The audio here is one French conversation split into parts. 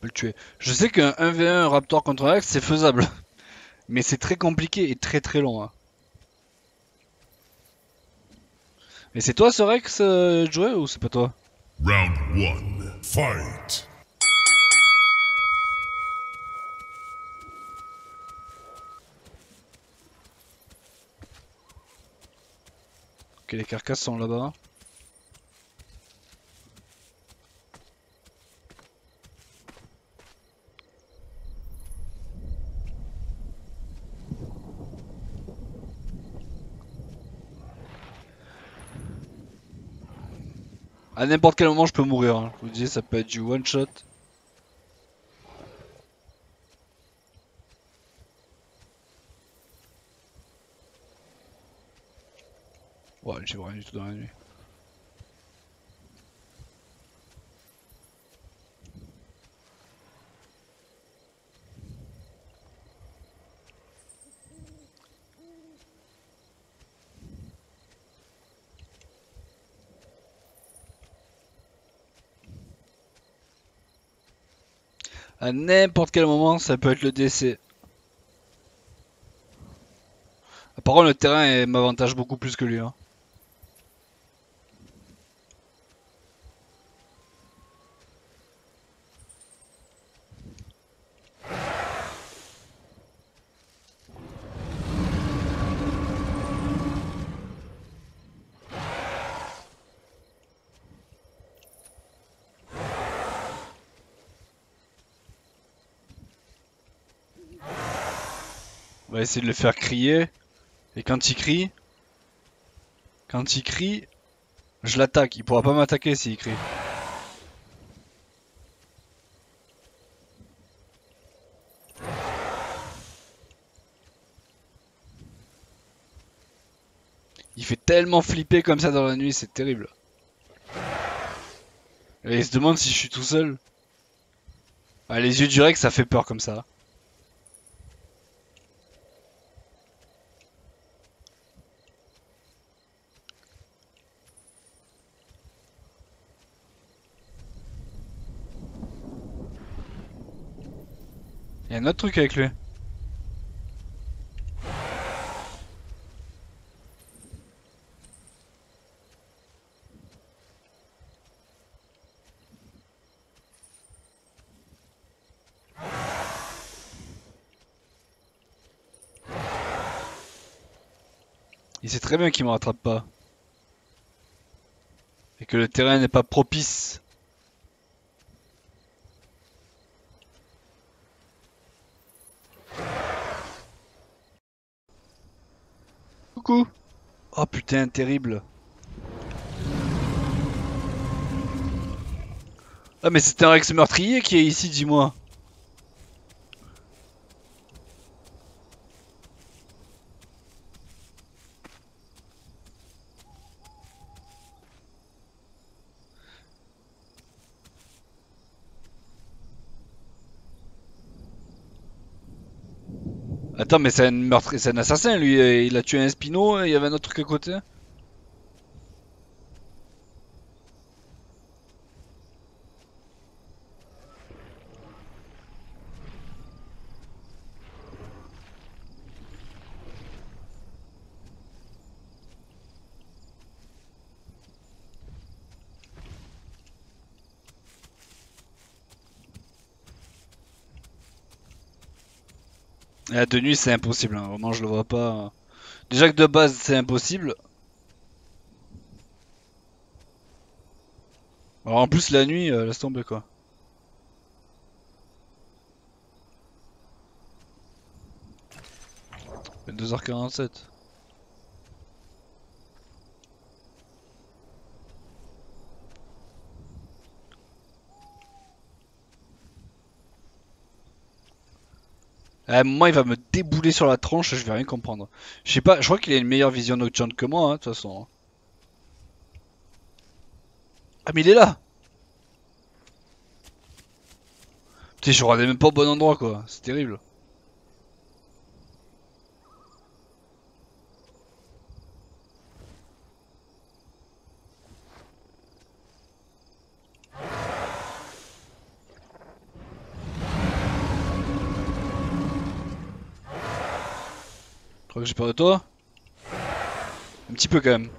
peut le tuer. Je sais qu'un 1v1 Raptor contre un Axe c'est faisable. Mais c'est très compliqué et très très long. Hein. Et c'est toi ce Rex euh, Joey ou c'est pas toi? Round 1. Fight. Ok les carcasses sont là-bas. À n'importe quel moment je peux mourir, hein. je vous dis ça peut être du one shot. Ouais, j'ai rien du tout dans la nuit. À n'importe quel moment, ça peut être le décès. Par contre, le terrain m'avantage beaucoup plus que lui. Hein. On va essayer de le faire crier. Et quand il crie, quand il crie, je l'attaque. Il pourra pas m'attaquer s'il crie. Il fait tellement flipper comme ça dans la nuit, c'est terrible. Et il se demande si je suis tout seul. Ah, les yeux du Rex, ça fait peur comme ça. Il y a un autre truc avec lui. Il sait très bien qu'il me rattrape pas. Et que le terrain n'est pas propice Oh putain, terrible. Ah mais c'était un Rex meurtrier qui est ici, dis-moi Attends, mais c'est un meurtre, c'est un assassin lui. Euh, il a tué un Spino, il y avait un autre truc à côté? De nuit c'est impossible, hein. vraiment je le vois pas. Déjà que de base c'est impossible. Alors en plus la nuit, euh, laisse tomber quoi. « 22h47 À un moment, il va me débouler sur la tronche, je vais rien comprendre. Je sais pas, je crois qu'il a une meilleure vision nocturne que moi, hein, de toute façon. Ah, mais il est là Putain, je regardais même pas au bon endroit, quoi. C'est terrible. J'ai peur de toi Un petit peu quand même.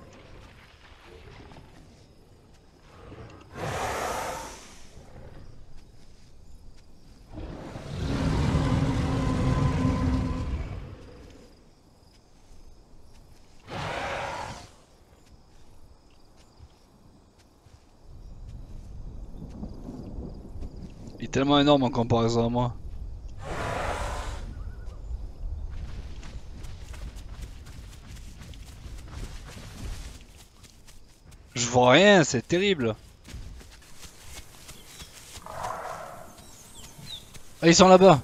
Il est tellement énorme en comparaison à moi. Rien, c'est terrible. Ah, ils sont là-bas.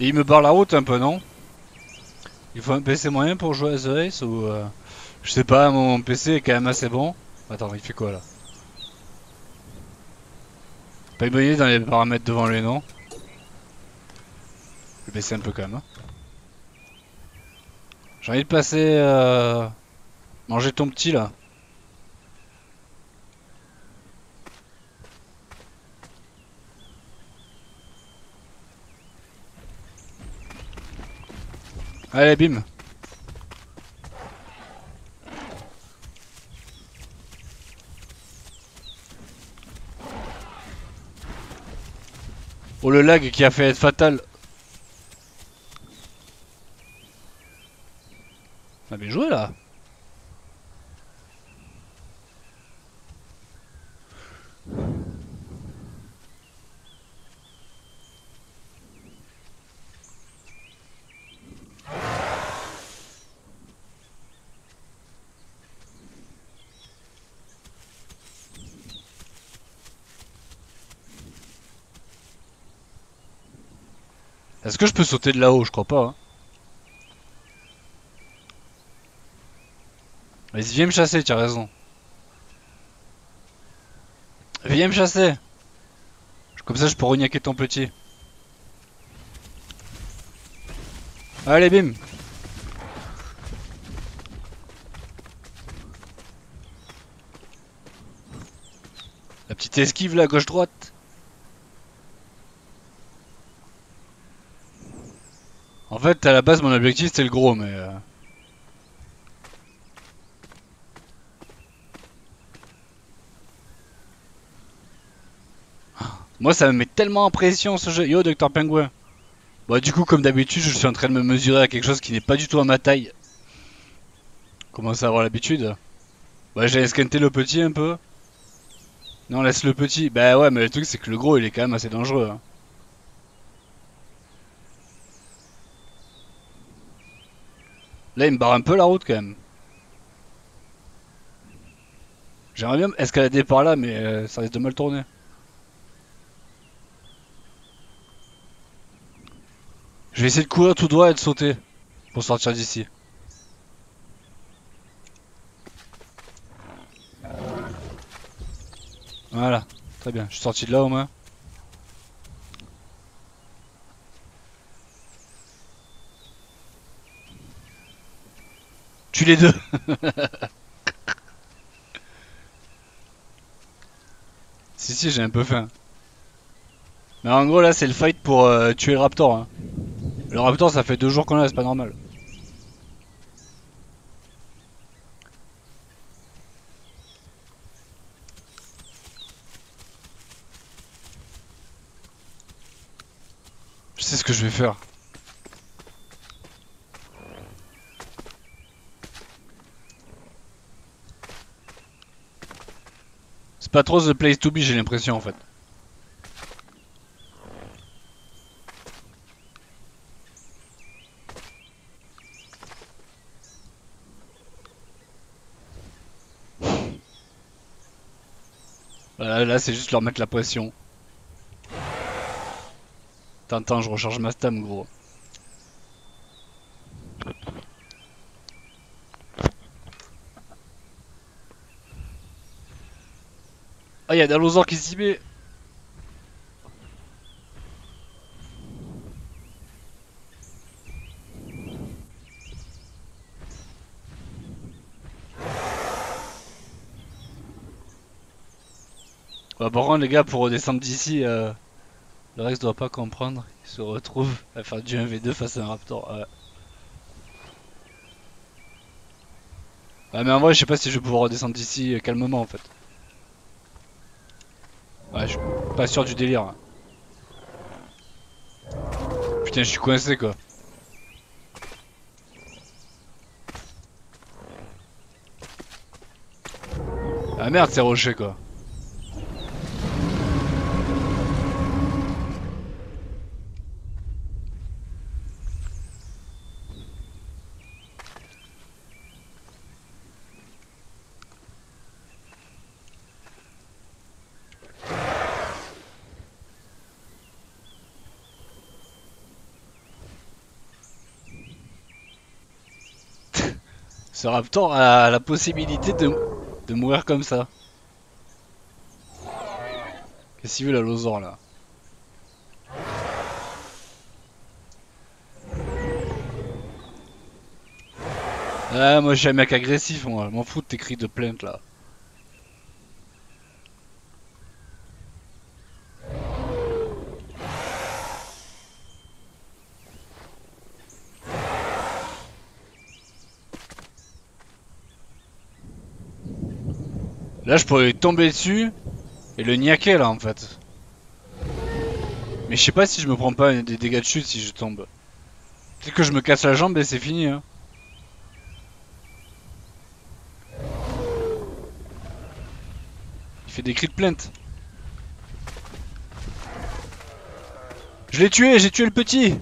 Et il me barre la route un peu, non? Il faut un PC moyen pour jouer à The Race ou... euh, Je sais pas, mon PC est quand même assez bon. Attends, il fait quoi là? Pas une dans les paramètres devant les noms. Je vais baisser un peu quand même. hein. J'ai envie de passer... Euh... Manger ton petit là. Allez, bim. Oh le lag qui a fait être fatal. On a bien joué là. Est-ce que je peux sauter de là-haut? Je crois pas. hein. Vas-y, viens me chasser, tu as raison. Viens me chasser. Comme ça, je peux regnaquer ton petit. Allez, bim. La petite esquive là, gauche-droite. Fait, à la base, mon objectif c'était le gros, mais. euh, Moi, ça me met tellement en pression ce jeu. Yo, Docteur Pingouin. Bah, du coup, comme d'habitude, je suis en train de me mesurer à quelque chose qui n'est pas du tout à ma taille. Commence à avoir l'habitude? Bah, j'ai esquinté le petit un peu. Non, laisse le petit. Bah, ouais, mais le truc, c'est que le gros, il est quand même assez dangereux. hein. Là, il me barre un peu la route quand même. J'aimerais bien escalader par là, mais euh, ça risque de mal tourner. Je vais essayer de courir tout droit et de sauter pour sortir d'ici. Voilà, très bien. Je suis sorti de là au moins. Tue les deux. si si, j'ai un peu faim. Mais en gros là, c'est le fight pour euh, tuer le raptor. hein. Le raptor, ça fait deux jours qu'on l'a, c'est pas normal. Je sais ce que je vais faire. Pas trop the place to be, j'ai l'impression en fait. Voilà, là c'est juste leur mettre la pression. Attends, je recharge ma stam gros. Ah, y'a un qui s'y met Bah bon les gars pour redescendre d'ici euh, Le Rex doit pas comprendre. Il se retrouve à faire du 1v2 face à un raptor ouais. ouais mais en vrai je sais pas si je vais pouvoir redescendre d'ici euh, calmement en fait. Ouais, je suis pas sûr du délire. Putain, je suis coincé quoi. Ah merde, c'est rocher quoi. Ce raptor a la possibilité de, de mourir comme ça. Qu'est-ce qu'il veut la lozor là? Ah moi je suis un mec agressif moi, je m'en fous de tes cris de plainte là. Là je pourrais tomber dessus et le niaquer là en fait. Mais je sais pas si je me prends pas des dégâts de chute si je tombe. Peut-être que je me casse la jambe et c'est fini hein. Il fait des cris de plainte. Je l'ai tué, j'ai tué le petit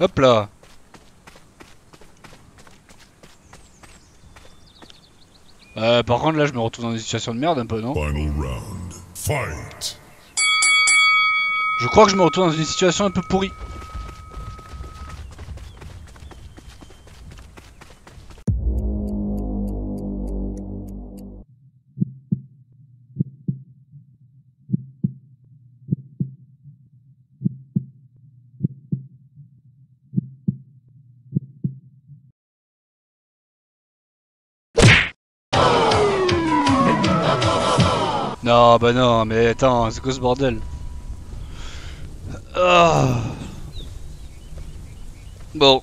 Hop là Euh, par contre là je me retrouve dans une situation de merde un peu non Final round. Fight. Je crois que je me retrouve dans une situation un peu pourrie. Non, bah non, mais attends, c'est quoi ce bordel? Ah. Bon,